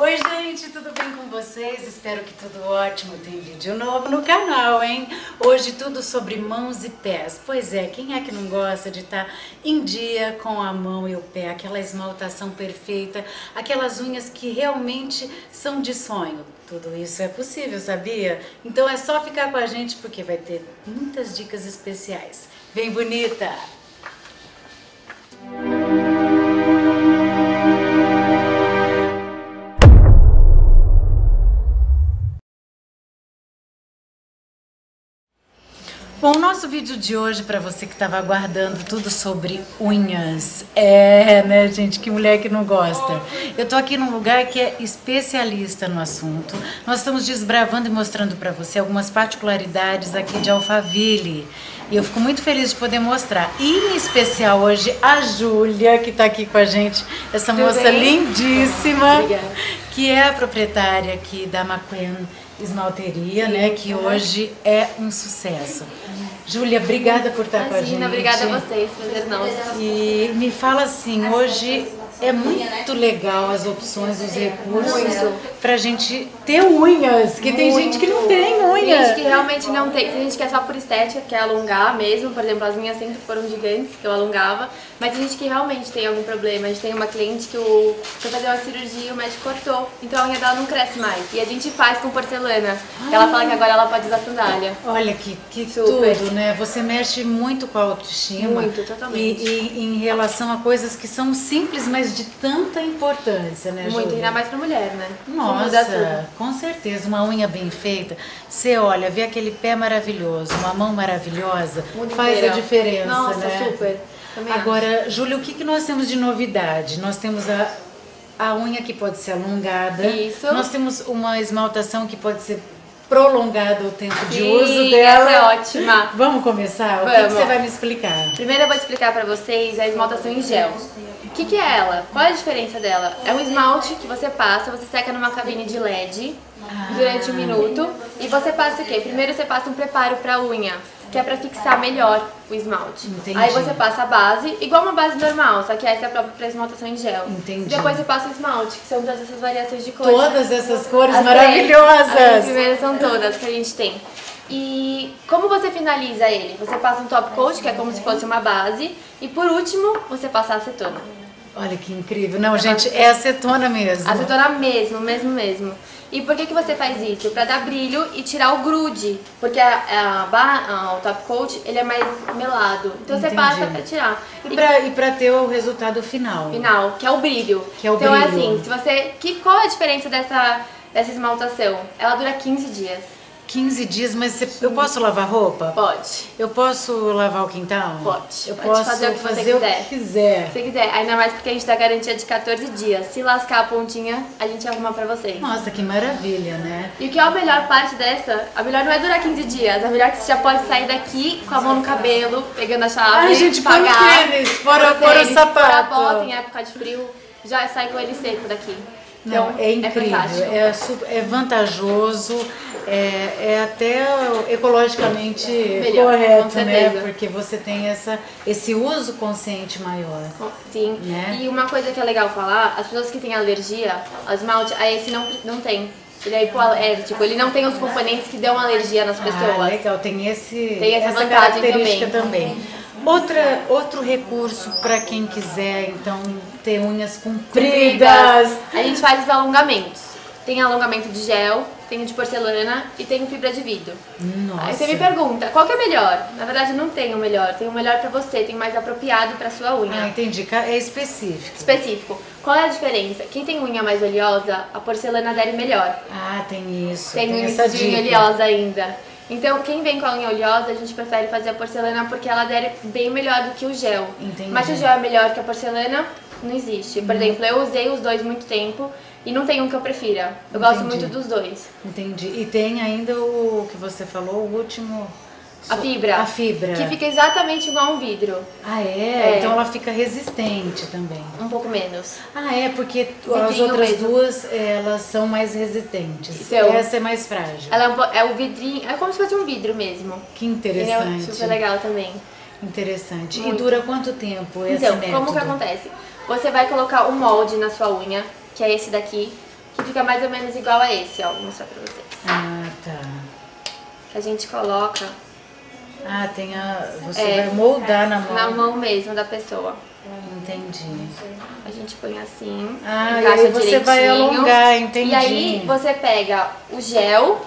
Oi gente, tudo bem com vocês? Espero que tudo ótimo. Tem vídeo novo no canal, hein? Hoje tudo sobre mãos e pés. Pois é, quem é que não gosta de estar em dia com a mão e o pé? Aquela esmaltação perfeita, aquelas unhas que realmente são de sonho. Tudo isso é possível, sabia? Então é só ficar com a gente porque vai ter muitas dicas especiais. Vem bonita! Bom, o nosso vídeo de hoje, para você que estava aguardando tudo sobre unhas, é, né, gente, que mulher que não gosta. Eu tô aqui num lugar que é especialista no assunto. Nós estamos desbravando e mostrando para você algumas particularidades aqui de Alphaville. E eu fico muito feliz de poder mostrar. E em especial hoje a Júlia, que está aqui com a gente, essa Tudo moça bem? lindíssima, Obrigada. que é a proprietária aqui da McQueen Esmalteria, né, que hoje é um sucesso. Júlia, obrigada por estar Imagina, com a gente. obrigada a vocês, prazer não. E me fala assim, hoje é muito legal as opções, os recursos pra gente ter unhas, que tem gente que não tem unha. Tem gente que realmente não tem, tem gente que é só por estética, quer alongar mesmo, por exemplo, as minhas sempre foram gigantes, que eu alongava, mas tem gente que realmente tem algum problema. A gente tem uma cliente que o, foi fazer uma cirurgia e o médico cortou, então a unha dela não cresce mais. E a gente faz com porcelana. Ah. Ela fala que agora ela pode usar sandália. Olha que, que Super. tudo, né? Você mexe muito com a autoestima. Muito, totalmente. E, e em relação a coisas que são simples, mas de tanta importância, né, Muito, ainda mais pra mulher, né? Nossa, com certeza. Uma unha bem feita, você olha, vê aquele pé maravilhoso, uma mão maravilhosa, Muito faz inteira. a diferença, Nossa, né? super. Também Agora, acho. Júlia, o que, que nós temos de novidade? Nós temos a, a unha que pode ser alongada. Isso. Nós temos uma esmaltação que pode ser prolongado o tempo Sim, de uso dela. Essa é ótima. Vamos começar? Vamos. O que, você vai me explicar? Primeiro eu vou explicar para vocês a esmaltação em gel. O que, que é ela? Qual é a diferença dela? É um esmalte que você passa, você seca numa cabine de LED ah. durante um minuto e você passa o quê? Primeiro você passa um preparo para unha que é pra fixar melhor o esmalte. Entendi. Aí você passa a base, igual uma base normal, só que essa é própria pra esmaltação em gel. Entendi. Depois você passa o esmalte, que são todas essas variações de cores. Todas essas cores as maravilhosas! Três, as primeiras são todas que a gente tem. E como você finaliza ele? Você passa um top coat, que é como se fosse uma base, e por último, você passa a acetona. Olha que incrível. Não, gente, é acetona mesmo. Acetona mesmo, mesmo, mesmo. E por que, que você faz isso? Para dar brilho e tirar o grude, porque a, a, o top coat ele é mais melado, então Entendi. você passa para tirar. E, para e pra ter o resultado final? Final, que é o brilho. Que é o então brilho. é assim, se você, que, qual é a diferença dessa, dessa esmaltação? Ela dura 15 dias. 15 dias, mas você, eu posso lavar roupa? Pode. Eu posso lavar o quintal? Pode. Eu Pode posso fazer o que fazer você quiser. O que quiser. Se quiser. Ainda mais porque a gente dá garantia de 14 dias. Se lascar a pontinha, a gente arruma pra vocês. Nossa, que maravilha, né? E o que é a melhor parte dessa? A melhor não é durar 15 dias. A melhor é que você já pode sair daqui com a mão no cabelo, pegando a chave, Ai, gente, pagar. põe tênis, fora, fora o sapato. Fora a bota em época de frio, já sai com ele seco daqui. Não, então, é incrível, é, é, é vantajoso, é, é até ecologicamente Melhor, correto, né? Porque você tem essa, esse uso consciente maior. Sim, né? e uma coisa que é legal falar, as pessoas que têm alergia ao esmalte, a esse não, não tem. Ele é hipoalérgico, ele não tem os componentes que dão alergia nas pessoas. Ah, legal, tem, esse, tem essa, essa característica também. também. Outra, outro recurso para quem quiser, então, ter unhas compridas. A gente faz os alongamentos. Tem alongamento de gel, tem de porcelana e tem fibra de vidro. Nossa. Aí você me pergunta, qual que é melhor? Na verdade não tem o melhor, tem o melhor para você, tem o mais apropriado para sua unha. Ah, entendi, é específico. Específico. Qual é a diferença? Quem tem unha mais oleosa, a porcelana adere melhor. Ah, tem isso. Tem, tem unha essa dica. oleosa ainda. Então, quem vem com a unha oleosa, a gente prefere fazer a porcelana porque ela adere bem melhor do que o gel. Entendi. Mas o gel é melhor que a porcelana, não existe. Por uhum. exemplo, eu usei os dois muito tempo e não tem um que eu prefira. Eu Entendi. gosto muito dos dois. Entendi. E tem ainda o que você falou, o último a fibra. A fibra. Que fica exatamente igual a um vidro. Ah, é? é? Então ela fica resistente também. Um pouco menos. Ah, é? Porque Vidrinho as outras mesmo. duas, elas são mais resistentes. Então, Essa é mais frágil. Ela é, um, é o vidrinho, é como se fosse um vidro mesmo. Que interessante. É super legal também. Interessante. Muito. E dura quanto tempo esse então, método? como que acontece? Você vai colocar o molde na sua unha, que é esse daqui, que fica mais ou menos igual a esse, ó. Vou mostrar pra vocês. Ah, tá. Que a gente coloca Ah, tem a. Você É. vai moldar na mão. na mão mesmo da pessoa. Entendi. A gente põe assim, Ah, e encaixa aí você vai direitinho. alongar, entendi. E aí você pega o gel,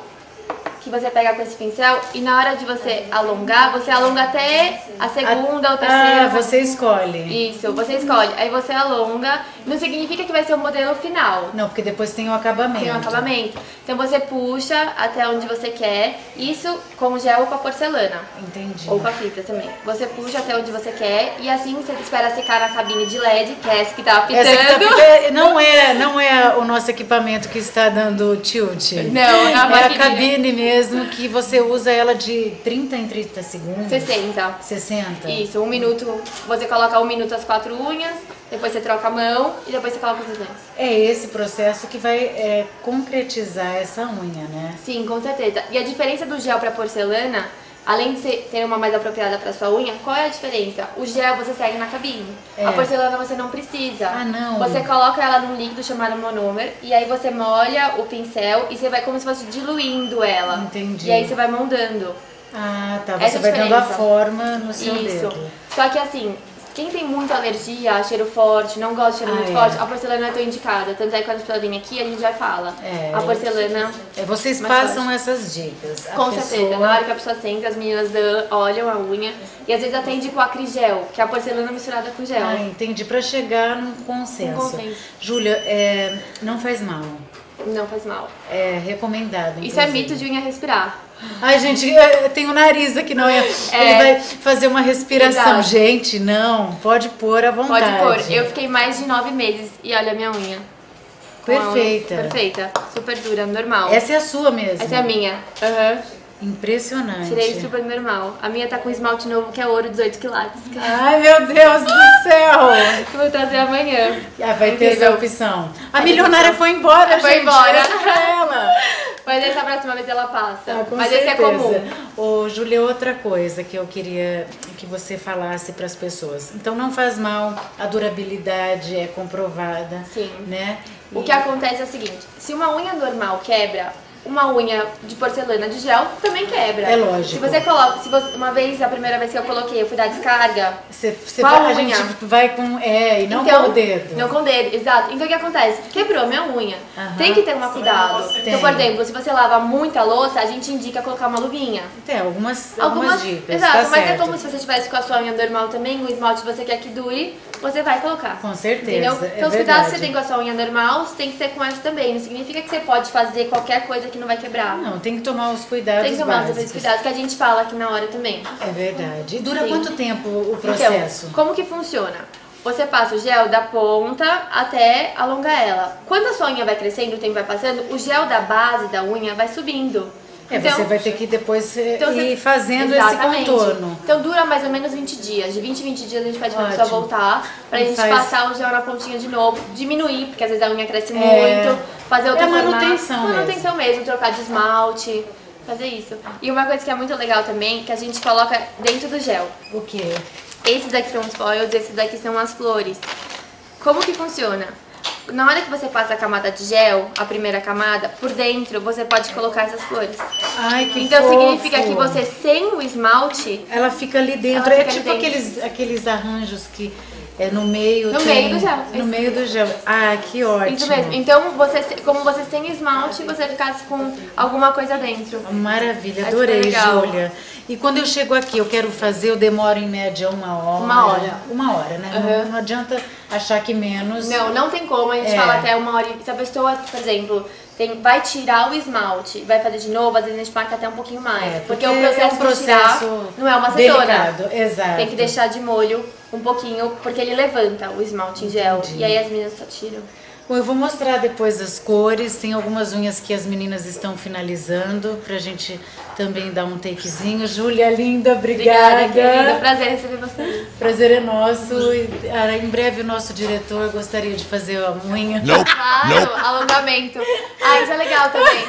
que você pega com esse pincel, e na hora de você alongar, você alonga até a segunda ou terceira. Ah, você escolhe. Isso, você escolhe. Aí você alonga, não significa que vai ser o modelo final. Não, porque depois tem o acabamento. Tem um acabamento. Então você puxa até onde você quer, isso com o gel ou com a porcelana. Entendi. Ou com a fita também. Você puxa até onde você quer e assim você espera secar na cabine de LED, que é essa que tá apitando. Essa aqui tá- é, não, é, não é o nosso equipamento que está dando tilt. Não, na É a maquininha. cabine mesmo que você usa ela de 30 em 30 segundos. 60. 60. Isso, um minuto. Você coloca um minuto as quatro unhas, depois você troca a mão e depois você coloca os desenhos. É esse processo que vai é, concretizar essa unha, né? Sim, com certeza. E a diferença do gel para porcelana, além de ser- ter uma mais apropriada para sua unha, qual é a diferença? O gel você segue na cabine. É. A porcelana você não precisa. Ah, não. Você coloca ela num líquido chamado monômer e aí você molha o pincel e você vai como se fosse diluindo ela. Entendi. E aí você vai moldando. Ah, tá. Essa Você é a vai dando a diferença. forma no seu Isso. dedo. Só que assim, quem tem muita alergia a cheiro forte, não gosta de cheiro Ah, muito é. forte, a porcelana não é tão indicada. Tanto é que quando a pessoa vem aqui, a gente já fala. É. A porcelana É, vocês passam forte. essas dicas. A Com pessoa- certeza, na hora que a pessoa senta, as meninas dão- olham a unha e às vezes atende com acrigel, que é a porcelana misturada com gel. Ah, entendi. Pra chegar num consenso. Um consenso. Júlia, é, não faz mal. Não faz mal. É recomendado. Isso é inclusive. mito de unha respirar. Ai, gente, eu tenho o nariz aqui, não é? Ele vai fazer uma respiração. Exato. Gente, não, pode pôr à vontade. Pode pôr. Eu fiquei mais de nove meses e olha a minha unha. Com a unha Perfeita. Perfeita. Super dura, normal. Essa é a sua mesmo. Essa é a minha. Aham. Impressionante. Tirei super normal. A minha tá com esmalte novo que é ouro 18 quilates. Ai, meu Deus do céu! Que vou trazer amanhã. Ah, vai ter essa opção. A milionária foi embora, Foi gente. embora. Pra ela. Mas essa próxima vez ela passa. Ah, Mas certeza. esse é comum. Ô, Júlia, outra coisa que eu queria que você falasse para as pessoas. Então, não faz mal, a durabilidade é comprovada. Sim. Né? O E- que acontece é o seguinte, se uma unha normal quebra, uma unha de porcelana de gel também quebra. É lógico. Se você coloca, se você, uma vez, a primeira vez que eu coloquei, eu fui dar descarga. Você, você vai, a unha? gente vai com. É, e não então, com o dedo. Não com o dedo, exato. Então o que acontece? Quebrou minha unha. Tem que ter um cuidado. Tem. Então, por exemplo, se você lava muita louça, a gente indica colocar uma luvinha. Tem algumas, algumas, dicas. Exato, tá mas é certo. como se você tivesse com a sua unha normal também, o esmalte que você quer que dure, você vai colocar. Com certeza. Entendeu? é então, os cuidados que você tem com a sua unha normal, você tem que ter com essa também. Não significa que você pode fazer qualquer coisa que não vai quebrar. Não, tem que tomar os cuidados tem que tomar os básicos. cuidados que a gente fala aqui na hora também. É verdade. E dura Sim. quanto tempo o processo? Então, como que funciona? Você passa o gel da ponta até alongar ela. Quando a sua unha vai crescendo, o tempo vai passando, o gel da base da unha vai subindo. É, você vai ter que depois eh, então ir fazendo Exatamente. esse contorno. Então dura mais ou menos 20 dias. De 20 em 20 dias a gente pede pra pessoa voltar, pra E gente faz- passar o gel na pontinha de novo, diminuir, porque às vezes a unha cresce É. muito, fazer outro É formato. manutenção Manutenção mesmo, trocar de esmalte, fazer isso. E uma coisa que é muito legal também, que a gente coloca dentro do gel. O quê? Esses daqui são os foils, esses daqui são as flores. Como que funciona? Na hora que você passa a camada de gel, a primeira camada, por dentro você pode colocar essas flores. Ai, que Então fofo. significa que você sem o esmalte, Ela fica ali dentro. É fica ali tipo dentro. aqueles, aqueles arranjos que é no meio. No tem- meio do gel. No meio do gel. Ah, que ótimo. isso mesmo. Então, você, como você sem esmalte, você ficasse com alguma coisa dentro. Maravilha, adorei, é. Júlia. E quando eu chego aqui, eu quero fazer, eu demoro em média uma hora. Uma hora. Uma hora, né? Não- Aham. Não, adianta achar que menos. Não, não tem como, a gente É. fala até uma hora. Se a pessoa, por exemplo, tem, vai tirar o esmalte, vai fazer de novo, às vezes a gente marca até um pouquinho mais. É, porque, porque o processo, é um de tirar processo não é uma delicado, exato. Tem que deixar de molho um pouquinho, porque ele levanta o esmalte em gel. Entendi. E aí as meninas só tiram. Bom, eu vou mostrar depois as cores. Tem algumas unhas que as meninas estão finalizando pra gente também dar um takezinho. Júlia, linda, obrigada. Obrigada, querida. Prazer receber vocês. Prazer é nosso. E, ah, Em breve o nosso diretor gostaria de fazer a unha. Claro, alongamento. Ah, isso é legal também.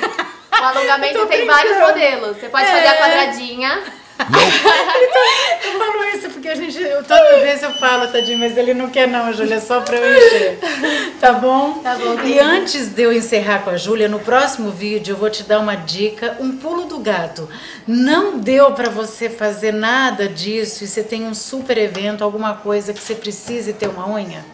O alongamento tem vários modelos. Você pode fazer a É. quadradinha, eu falo isso porque a gente, eu, toda vez eu falo, tadinho, mas ele não quer não, Júlia, só pra eu encher. Tá bom? Tá bom. E antes de eu encerrar com a Júlia, no próximo vídeo eu vou te dar uma dica, um pulo do gato. Não deu pra você fazer nada disso e você tem um super evento, alguma coisa que você precise ter uma unha?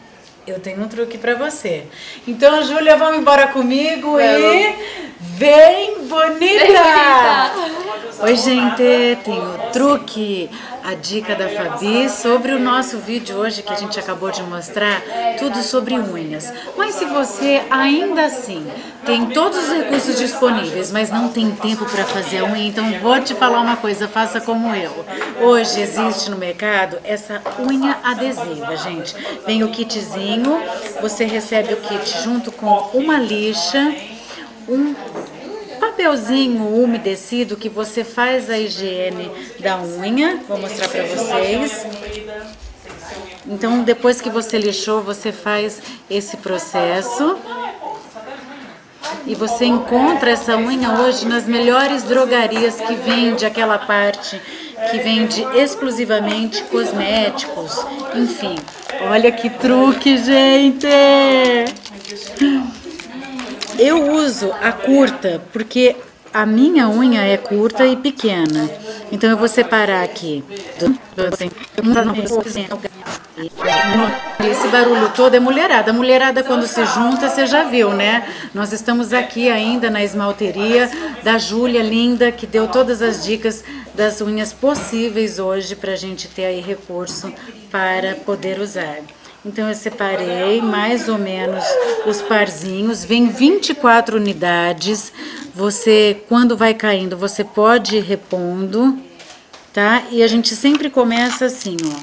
Eu tenho um truque pra você. Então, Júlia, vamos embora comigo e vem bonita! bonita! Oi, gente, tem o truque, a dica da Fabi sobre o nosso vídeo hoje que a gente acabou de mostrar, tudo sobre unhas. Mas se você ainda assim tem todos os recursos disponíveis, mas não tem tempo para fazer a unha, então vou te falar uma coisa, faça como eu. Hoje existe no mercado essa unha adesiva, gente. Vem o kitzinho, você recebe o kit junto com uma lixa, um papelzinho umedecido que você faz a higiene da unha. Vou mostrar para vocês. Então, depois que você lixou, você faz esse processo. E você encontra essa unha hoje nas melhores drogarias que vende aquela parte que vende exclusivamente cosméticos. Enfim, olha que truque, gente! Eu uso a curta porque a minha unha é curta e pequena. Então eu vou separar aqui. Esse barulho todo é mulherada. A mulherada quando se junta, você já viu, né? Nós estamos aqui ainda na esmalteria da Júlia Linda, que deu todas as dicas das unhas possíveis hoje pra gente ter aí recurso para poder usar. Então eu separei mais ou menos os parzinhos, vem 24 unidades. Você, quando vai caindo, você pode ir repondo, tá? E a gente sempre começa assim, ó,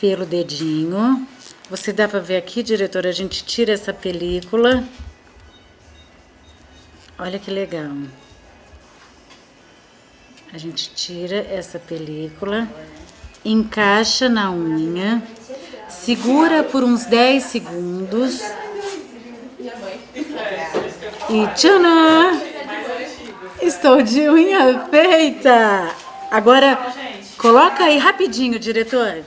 pelo dedinho. Você dá pra ver aqui, diretora, a gente tira essa película. Olha que legal. A gente tira essa película, encaixa na unha. Segura por uns 10 segundos. E tchanã! Estou de unha feita! Agora, coloca aí rapidinho, diretor.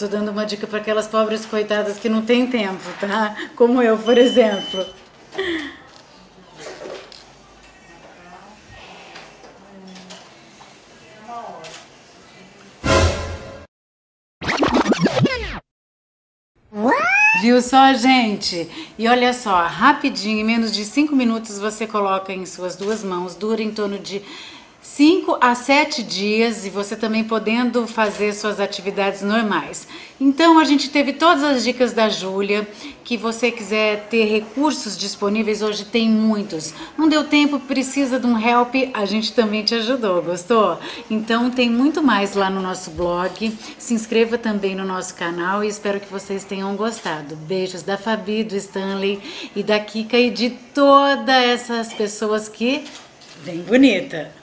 Tô dando uma dica para aquelas pobres coitadas que não têm tempo, tá? Como eu, por exemplo. Viu só, gente? E olha só, rapidinho, em menos de 5 minutos você coloca em suas duas mãos, dura em torno de 5 a 7 dias e você também podendo fazer suas atividades normais. Então a gente teve todas as dicas da Júlia, que você quiser ter recursos disponíveis, hoje tem muitos. Não deu tempo, precisa de um help, a gente também te ajudou, gostou? Então tem muito mais lá no nosso blog, se inscreva também no nosso canal e espero que vocês tenham gostado. Beijos da Fabi, do Stanley e da Kika e de todas essas pessoas que vem bonita.